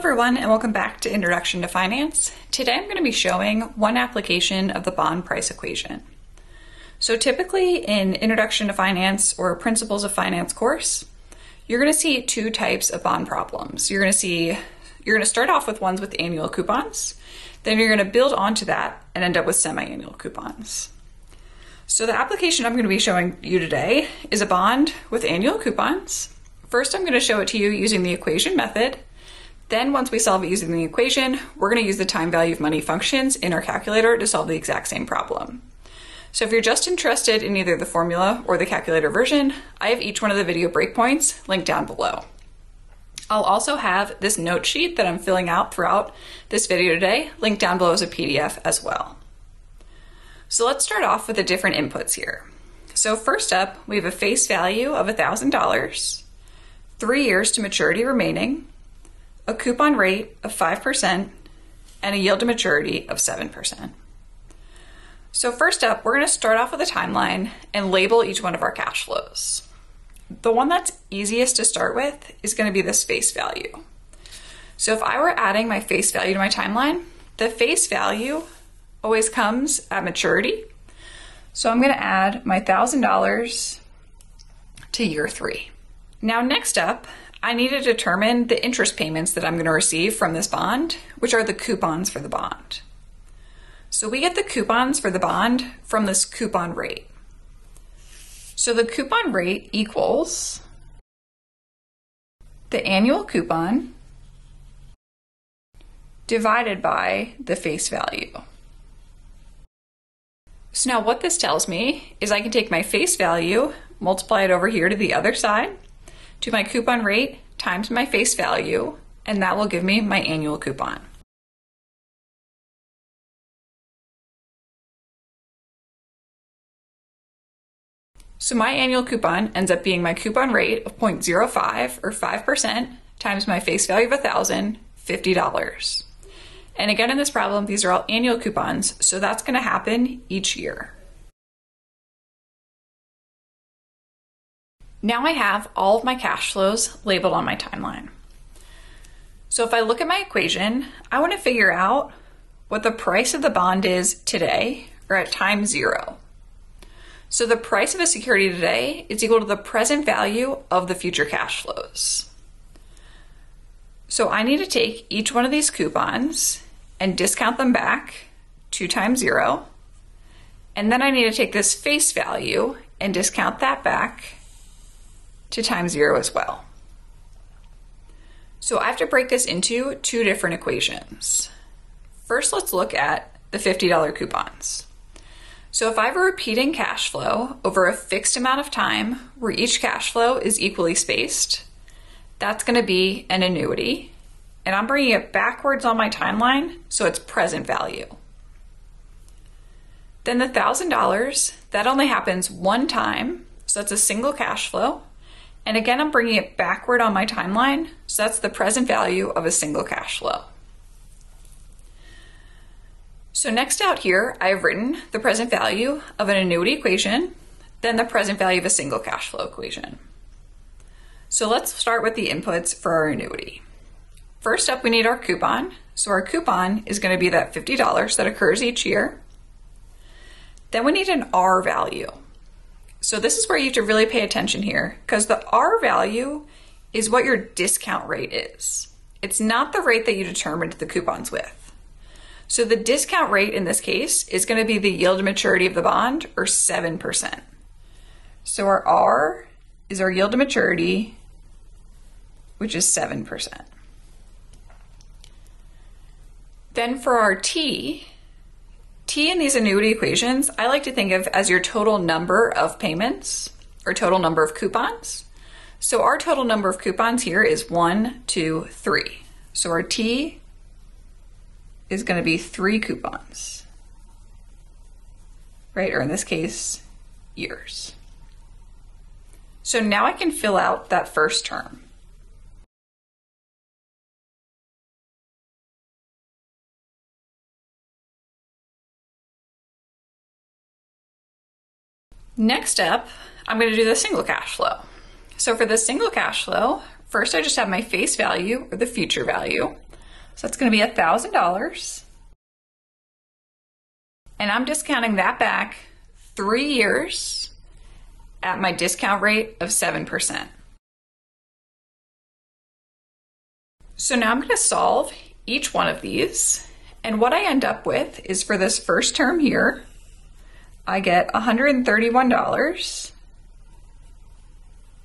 everyone and welcome back to Introduction to Finance. Today I'm going to be showing one application of the bond price equation. So typically in Introduction to Finance or Principles of Finance course, you're going to see two types of bond problems. You're going to see you're going to start off with ones with annual coupons, then you're going to build onto that and end up with semi-annual coupons. So the application I'm going to be showing you today is a bond with annual coupons. First, I'm going to show it to you using the equation method, then once we solve it using the equation, we're going to use the time value of money functions in our calculator to solve the exact same problem. So if you're just interested in either the formula or the calculator version, I have each one of the video breakpoints linked down below. I'll also have this note sheet that I'm filling out throughout this video today linked down below as a PDF as well. So let's start off with the different inputs here. So first up, we have a face value of $1,000, three years to maturity remaining, a coupon rate of 5%, and a yield to maturity of 7%. So first up, we're going to start off with a timeline and label each one of our cash flows. The one that's easiest to start with is going to be this face value. So if I were adding my face value to my timeline, the face value always comes at maturity. So I'm going to add my $1,000 to year three. Now next up, I need to determine the interest payments that I'm going to receive from this bond, which are the coupons for the bond. So we get the coupons for the bond from this coupon rate. So the coupon rate equals the annual coupon divided by the face value. So now what this tells me is I can take my face value, multiply it over here to the other side, to my coupon rate times my face value, and that will give me my annual coupon. So my annual coupon ends up being my coupon rate of 0.05 or 5% times my face value of $1,000, $50. And again, in this problem, these are all annual coupons, so that's going to happen each year. Now I have all of my cash flows labeled on my timeline. So if I look at my equation, I want to figure out what the price of the bond is today or at time zero. So the price of a security today is equal to the present value of the future cash flows. So I need to take each one of these coupons and discount them back to times zero. And then I need to take this face value and discount that back to times zero as well. So I have to break this into two different equations. First, let's look at the $50 coupons. So if I have a repeating cash flow over a fixed amount of time where each cash flow is equally spaced, that's going to be an annuity. And I'm bringing it backwards on my timeline so it's present value. Then the $1,000, that only happens one time, so that's a single cash flow. And again, I'm bringing it backward on my timeline. So that's the present value of a single cash flow. So next out here, I have written the present value of an annuity equation, then the present value of a single cash flow equation. So let's start with the inputs for our annuity. First up, we need our coupon. So our coupon is going to be that $50 that occurs each year. Then we need an R value. So this is where you have to really pay attention here because the R value is what your discount rate is. It's not the rate that you determined the coupons with. So the discount rate in this case is going to be the yield to maturity of the bond or 7%. So our R is our yield to maturity, which is 7%. Then for our T, T in these annuity equations, I like to think of as your total number of payments or total number of coupons. So our total number of coupons here is one, two, three. So our T is going to be three coupons, right? Or in this case, years. So now I can fill out that first term. Next up, I'm going to do the single cash flow. So for the single cash flow, first I just have my face value or the future value. So that's going to be $1,000. And I'm discounting that back three years at my discount rate of 7%. So now I'm going to solve each one of these. And what I end up with is for this first term here, I get $131.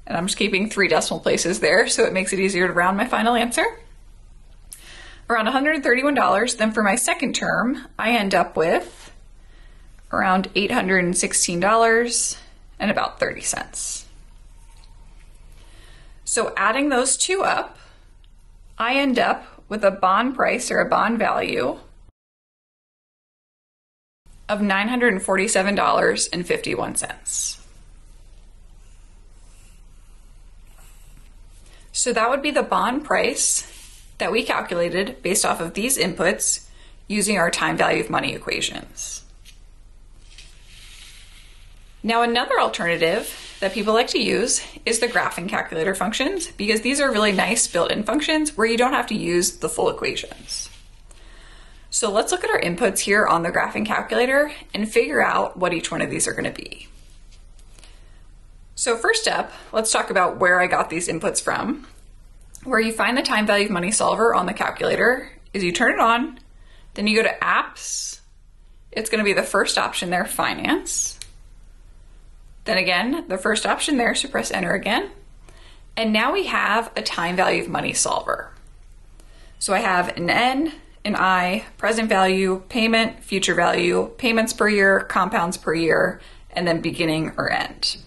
And I'm just keeping three decimal places there so it makes it easier to round my final answer. Around $131. Then for my second term, I end up with around $816 and about 30 cents. So adding those two up, I end up with a bond price or a bond value of $947.51. So that would be the bond price that we calculated based off of these inputs using our time value of money equations. Now, another alternative that people like to use is the graphing calculator functions because these are really nice built-in functions where you don't have to use the full equations. So let's look at our inputs here on the graphing calculator and figure out what each one of these are going to be. So first up, let's talk about where I got these inputs from. Where you find the time value of money solver on the calculator is you turn it on, then you go to apps. It's going to be the first option there, finance. Then again, the first option there, so press enter again. And now we have a time value of money solver. So I have an N, an I, present value, payment, future value, payments per year, compounds per year, and then beginning or end.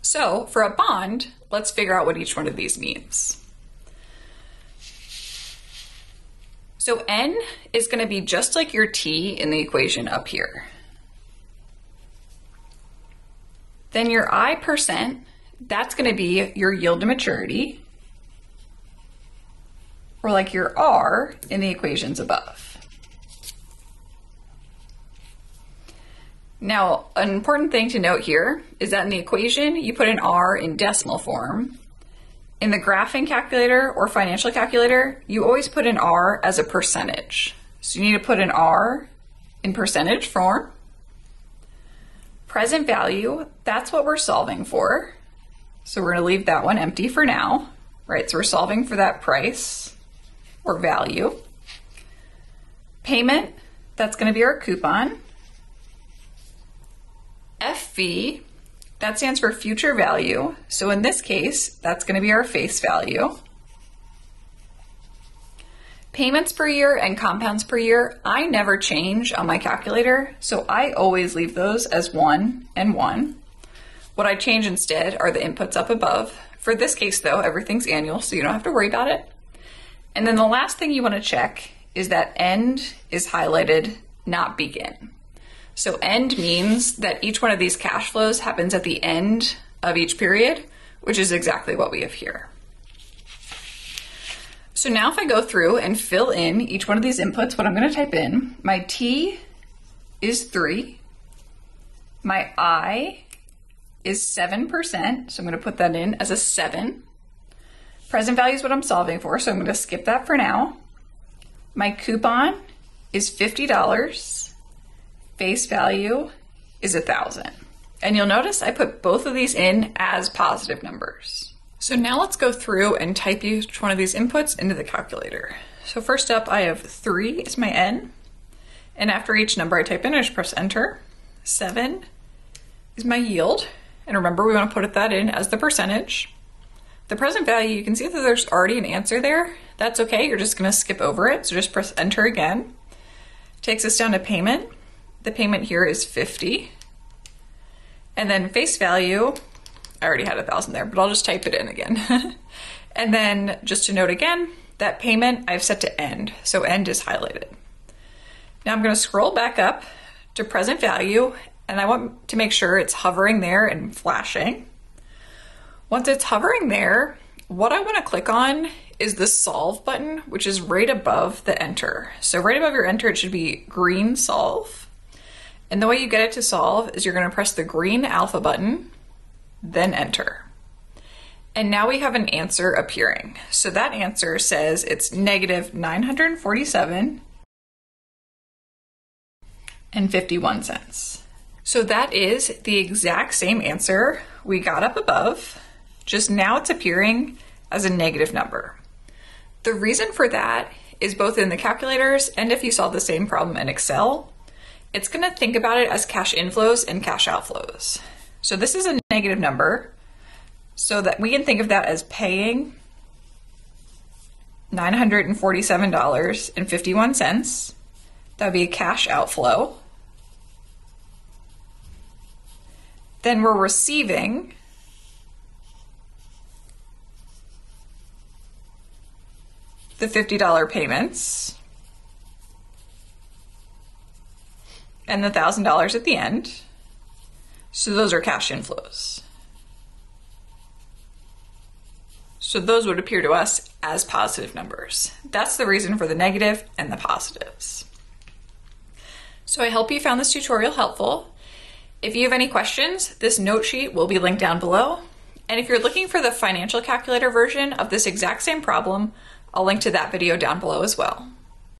So for a bond, let's figure out what each one of these means. So N is going to be just like your T in the equation up here. Then your I percent, that's going to be your yield to maturity, or like your R in the equations above. Now, an important thing to note here is that in the equation, you put an R in decimal form. In the graphing calculator or financial calculator, you always put an R as a percentage. So you need to put an R in percentage form present value, that's what we're solving for. So we're going to leave that one empty for now, right? So we're solving for that price or value. Payment, that's going to be our coupon. FV, that stands for future value. So in this case, that's going to be our face value payments per year and compounds per year, I never change on my calculator, so I always leave those as one and one. What I change instead are the inputs up above. For this case though, everything's annual, so you don't have to worry about it. And then the last thing you want to check is that end is highlighted, not begin. So end means that each one of these cash flows happens at the end of each period, which is exactly what we have here. So now if I go through and fill in each one of these inputs, what I'm going to type in, my T is 3, my I is 7%, so I'm going to put that in as a 7. Present value is what I'm solving for, so I'm going to skip that for now. My coupon is $50. Face value is 1000 And you'll notice I put both of these in as positive numbers. So now let's go through and type each one of these inputs into the calculator. So first up, I have three is my N. And after each number I type in, I just press enter. Seven is my yield. And remember, we want to put that in as the percentage. The present value, you can see that there's already an answer there. That's okay, you're just gonna skip over it. So just press enter again. Takes us down to payment. The payment here is 50. And then face value, I already had a thousand there, but I'll just type it in again. and then just to note again, that payment I've set to end. So end is highlighted. Now I'm going to scroll back up to present value and I want to make sure it's hovering there and flashing. Once it's hovering there, what I want to click on is the solve button, which is right above the enter. So right above your enter, it should be green solve. And the way you get it to solve is you're going to press the green alpha button then enter. And now we have an answer appearing. So that answer says it's negative 947 and 51 cents. So that is the exact same answer we got up above, just now it's appearing as a negative number. The reason for that is both in the calculators and if you solve the same problem in Excel, it's going to think about it as cash inflows and cash outflows. So this is a negative number, so that we can think of that as paying $947.51. That would be a cash outflow. Then we're receiving the $50 payments and the $1,000 at the end. So those are cash inflows. So those would appear to us as positive numbers. That's the reason for the negative and the positives. So I hope you found this tutorial helpful. If you have any questions, this note sheet will be linked down below. And if you're looking for the financial calculator version of this exact same problem, I'll link to that video down below as well.